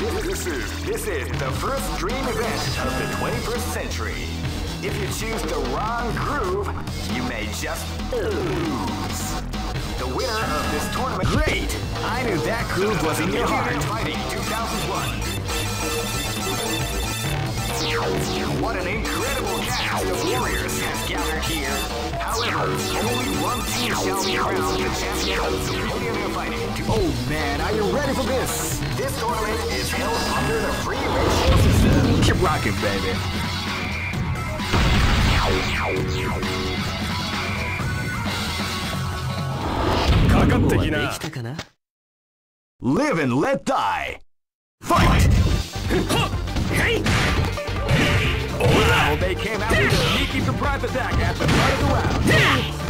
This is this is the first dream event of the 21st century. If you choose the wrong groove, you may just lose. The winner of this tournament. Great! I knew that groove was in your heart. Fighting 2001. What an incredible cast of warriors has gathered here. However, only one team shall be crowned the champion of the Millionaire Fighting. Oh man, are you ready for this? This tournament is held under the free ratio system. Keep rocking, baby. Live and let die. Fight! Wow, they came out with a sneaky surprise attack at the start of the round. This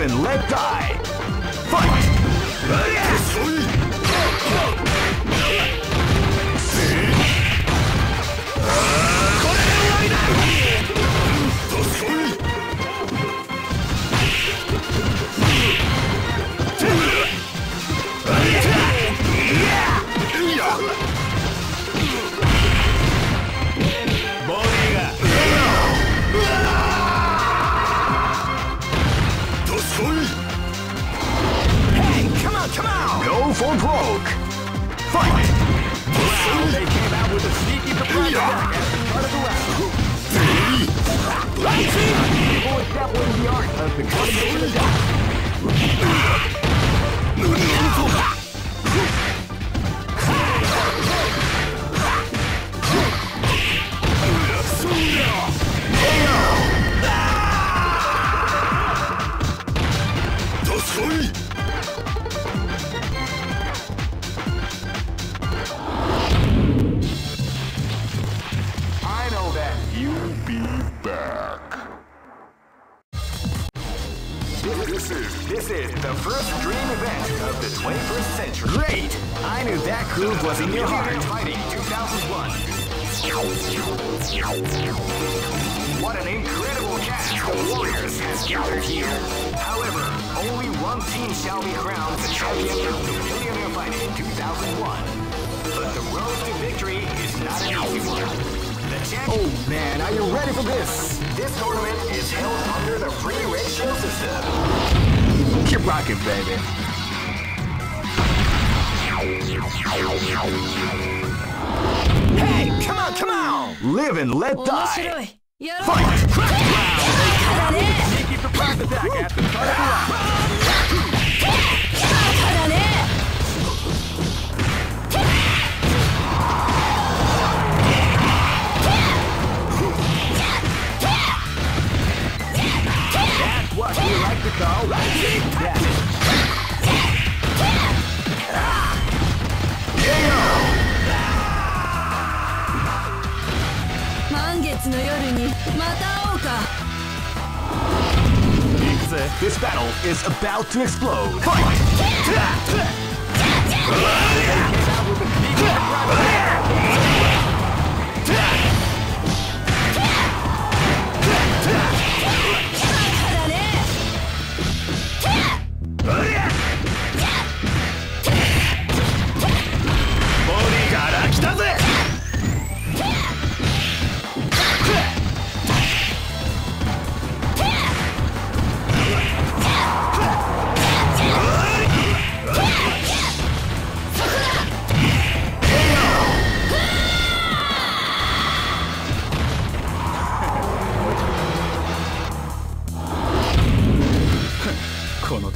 And let die. Fight! For broke. Fight! Wow, they came out with a sneaky surprise attack at the start of the round. People establishing the art of the combination attack. and let die. Fight! to explode.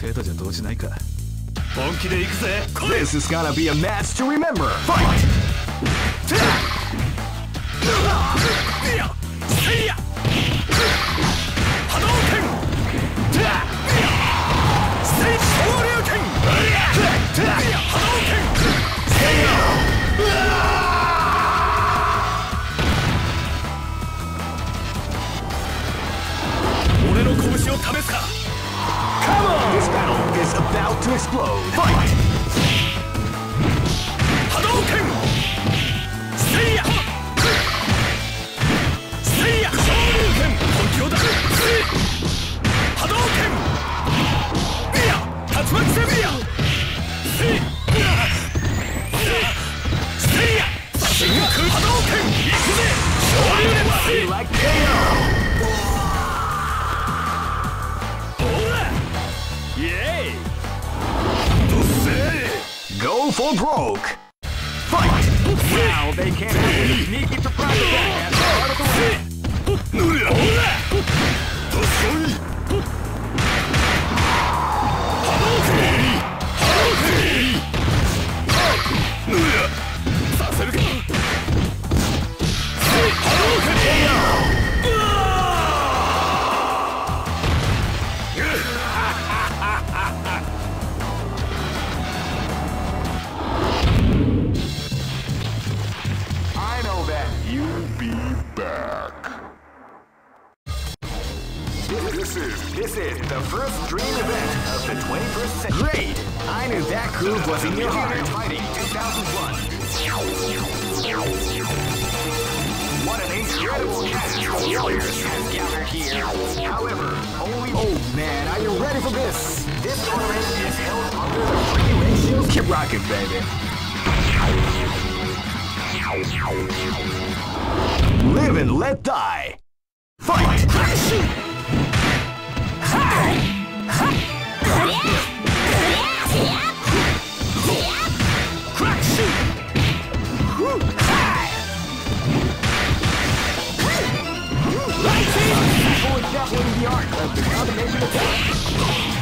Is about to explode. Fight! This is gonna be a match to remember. Fight! Come on! This battle is about to explode. Fight! Like For broke! Fight! Now they can't handle the sneaky surprise attack at the of In the art of the combination attack.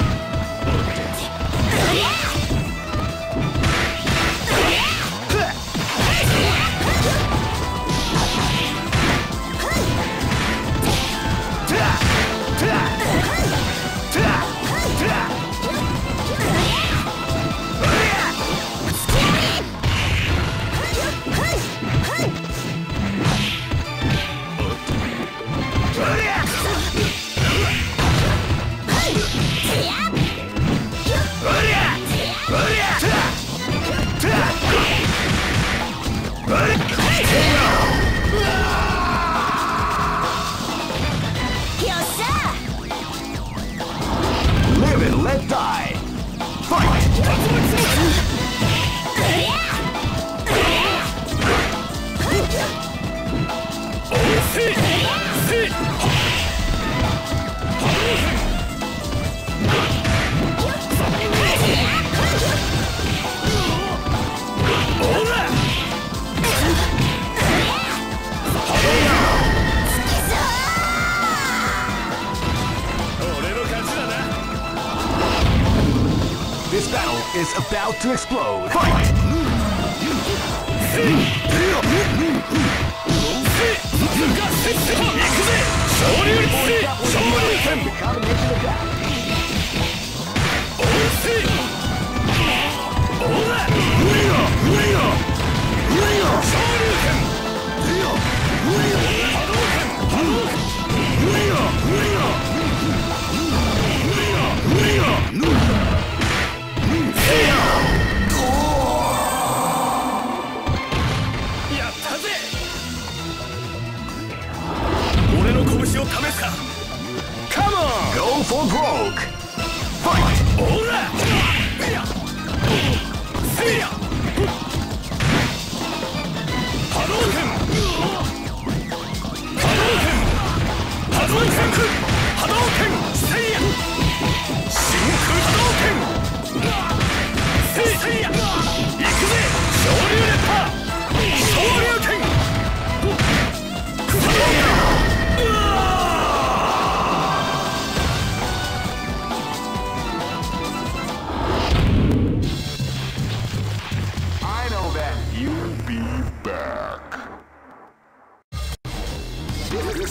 や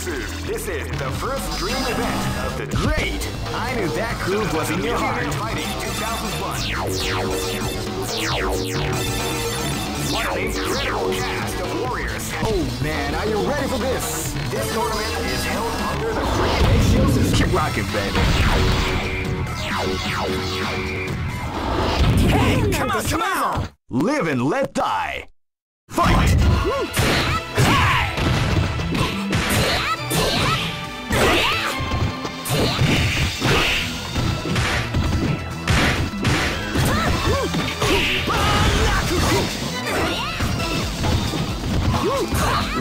This is this is the first dream event of the Great! I knew that groove was in your heart. Fighting 2001. What an incredible cast of warriors! Oh man, are you ready for this? This tournament is held under the free system. Keep rocking, baby. Hey, Come on, come on! Live and let die. Fight! This battle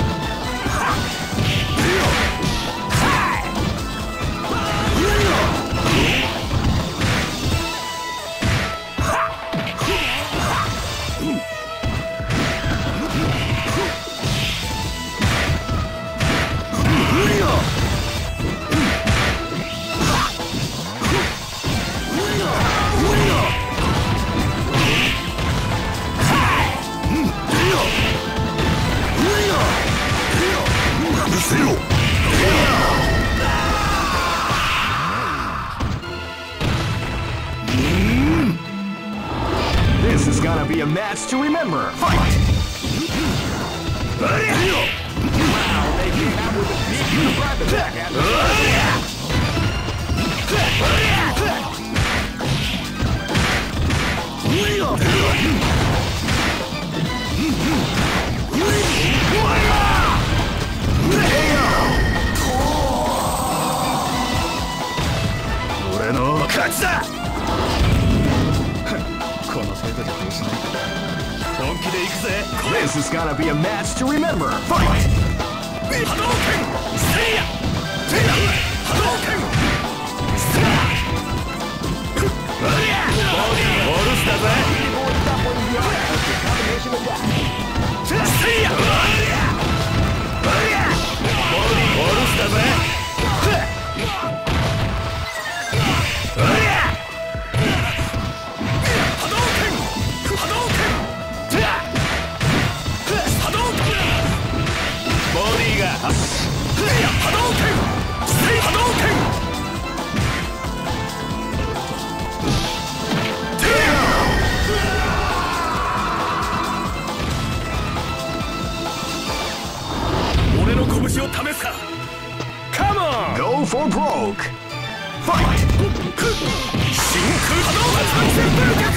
勝ちだ!」この程度じゃどうしない本気で行くぜ This is gonna be a match to remember. Fight! 波動拳せいやせいや波動拳せいやボルスだぜせいやボルスだぜ真空波動作戦ブル逆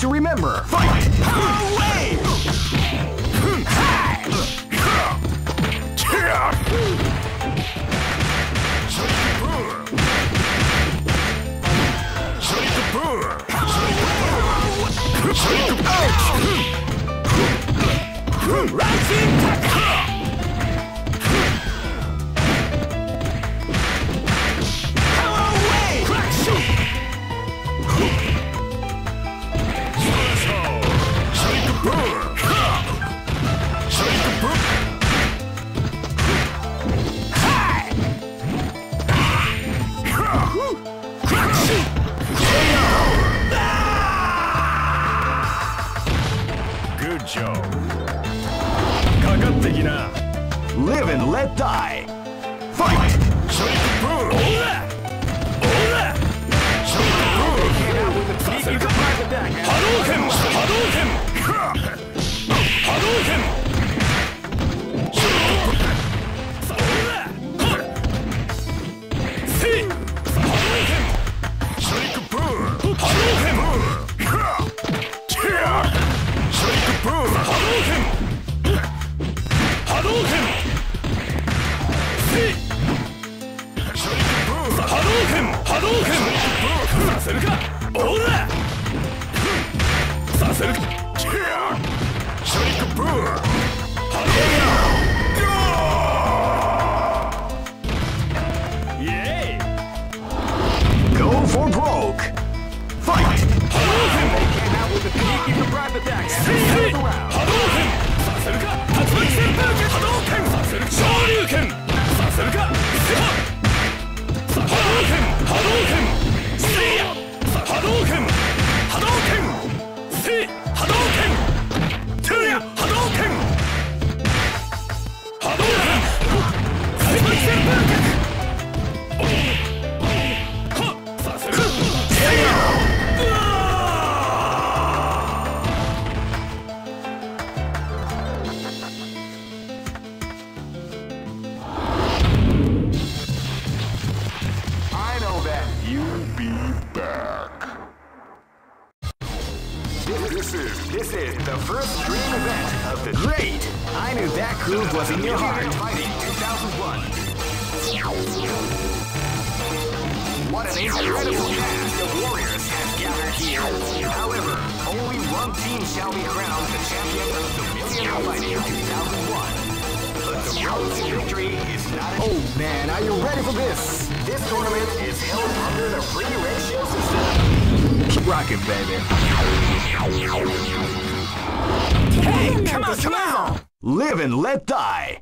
to remember. This is this is the first dream event of the great. I knew that groove was in your heart. Fighting 2001. What an incredible cast of warriors has gathered here. However, only one team shall be crowned the champion of the Million Fighting 2001. But the route to victory is not. Oh man, are you ready for this? This tournament is held under the free ratio system rocking, baby. Hey, come on, come on! Live and let die.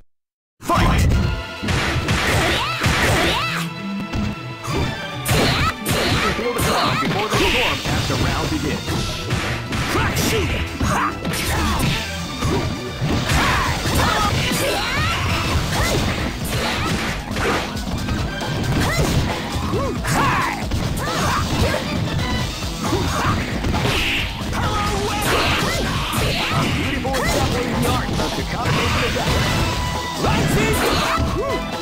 Fight! Before the storm, before the storm, round begins. Crack shoot! Ha! Combination attack.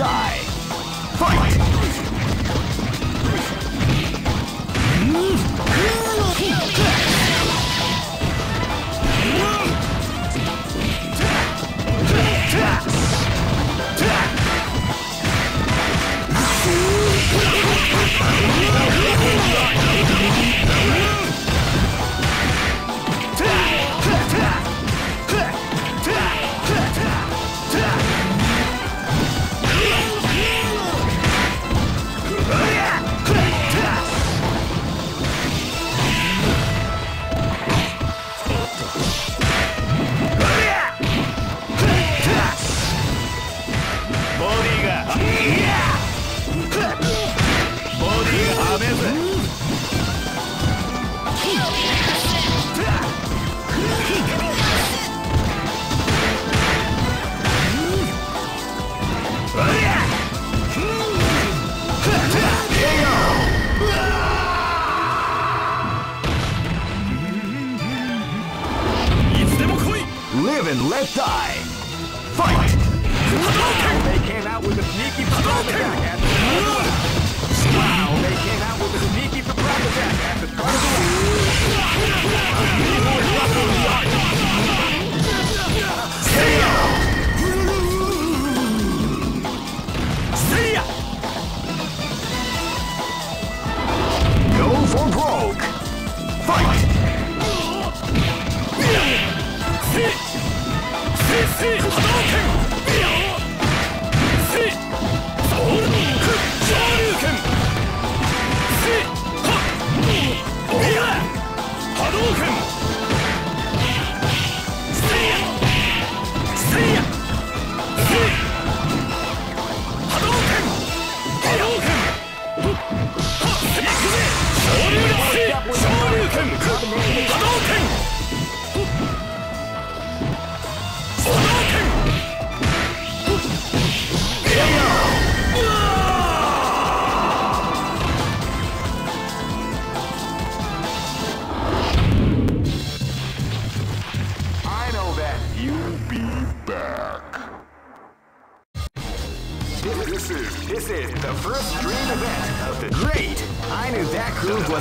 Die. Fight! Live and let die. Fight! They came out with a sneaky surprise attack at the start of the round. Wow, they came out with a sneaky surprise attack at the start of the. See ya! Go for broke. Fight! 必死主導権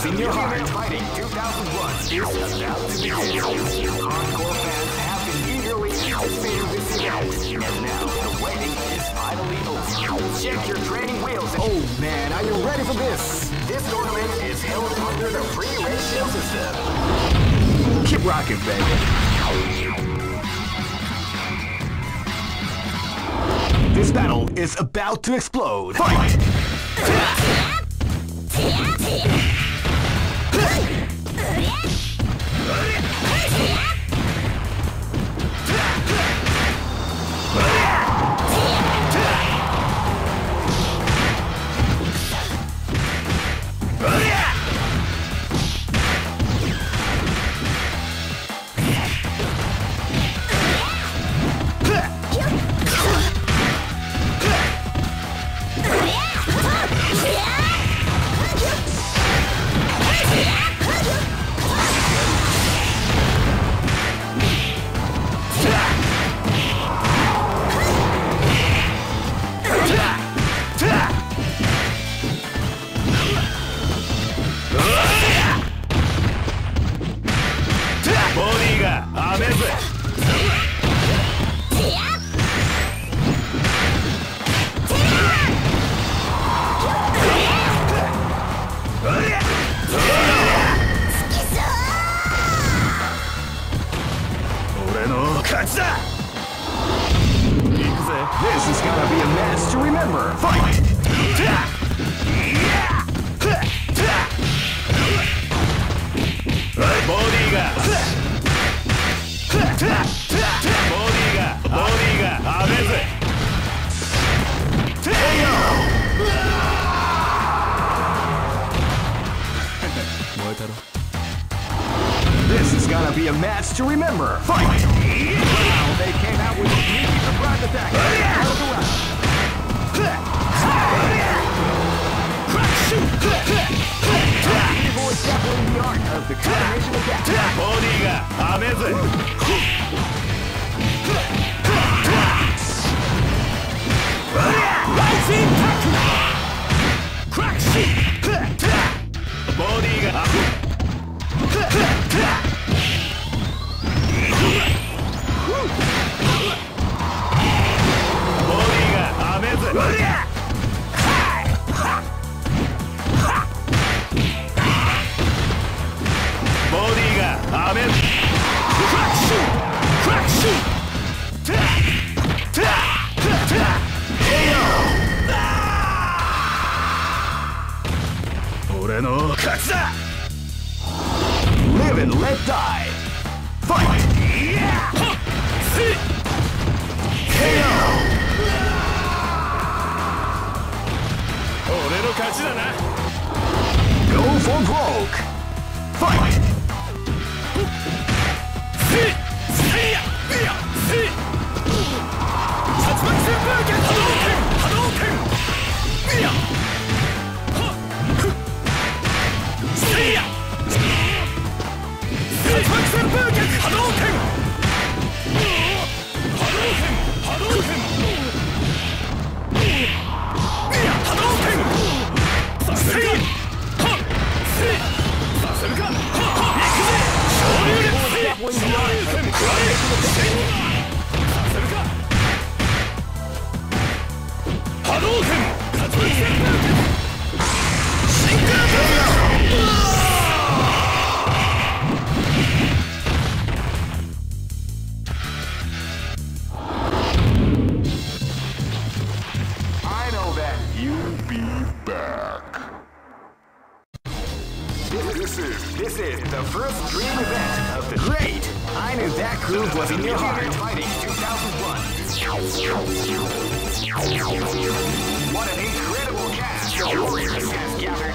was in your heart. Fighting 2001 is about to begin. Hardcore fans have been eagerly anticipating this event, and now the waiting is finally over. Check your training wheels. Oh man, are you ready for this? This tournament is held under the free ratio system. Keep rocking, baby. This battle is about to explode. Fight! Hey,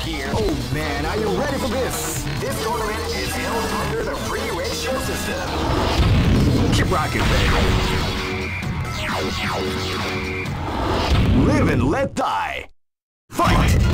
here. Oh man, are you ready for this? This tournament is held under the free ratio system. Keep rocking, baby. Live and let die. Fight.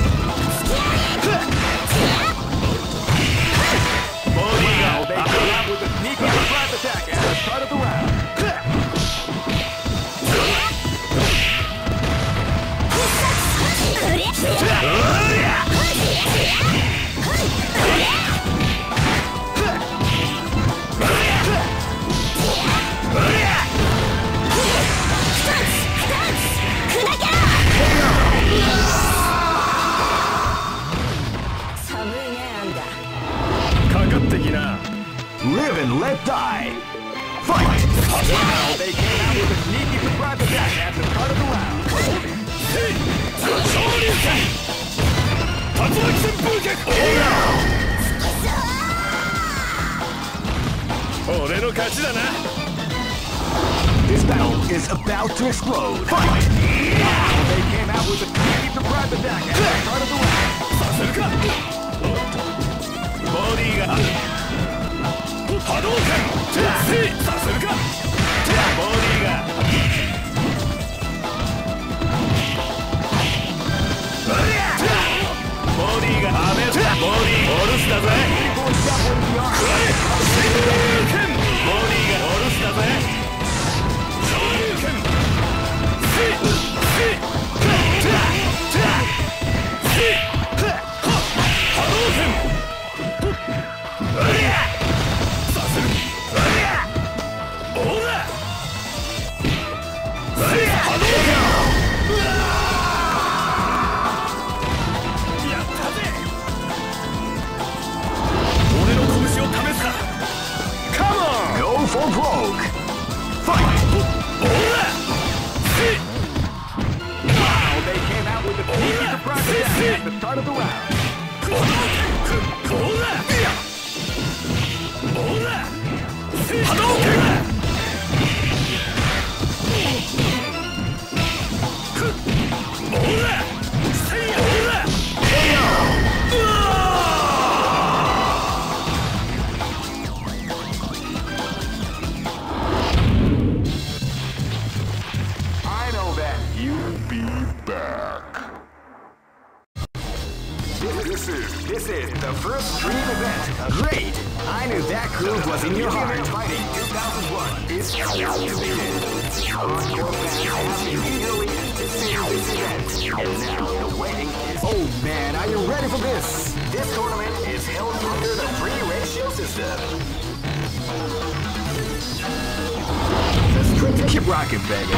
This is the first dream event. Great! I knew that groove was in your heart. Fighting 2001 is... Oh man, are you ready for this? This tournament is held under the free ratio system. Keep rocking, baby.